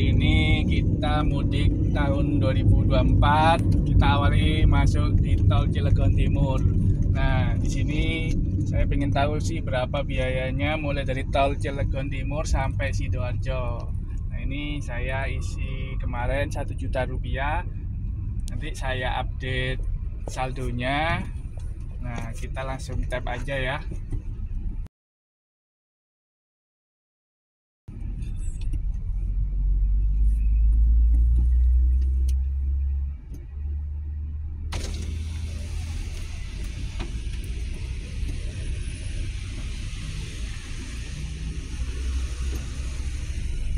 Ini kita mudik tahun 2024. Kita awali masuk di tol Cilegon Timur. Nah, di sini saya ingin tahu sih berapa biayanya mulai dari tol Cilegon Timur sampai Sidoarjo. Nah, ini saya isi kemarin satu juta rupiah. Nanti saya update saldonya. Nah, kita langsung tap aja ya.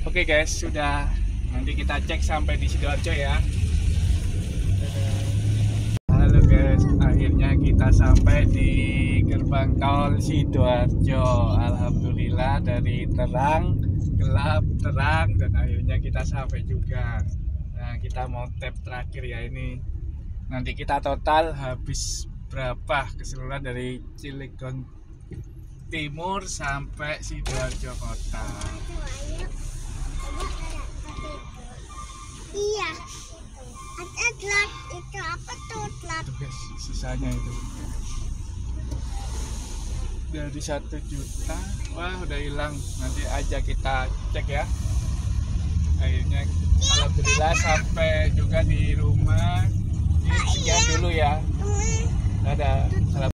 Oke guys, sudah. Nanti kita cek sampai di Sidoarjo ya. Halo guys, akhirnya kita sampai di gerbang tol Sidoarjo. Alhamdulillah dari terang, gelap, terang dan akhirnya kita sampai juga. Nah, kita mau tap terakhir ya ini. Nanti kita total habis berapa keseluruhan dari Cilegon Timur sampai Sidoarjo kota. Iya. Ada telat itu. Apa tuh telat? Tuh guys, sisanya itu. Dari satu juta. Wah udah hilang. Nanti aja kita cek ya. Akhirnya alhamdulillah sampai juga di rumah. Ini sekian dulu ya. Hmm. Salam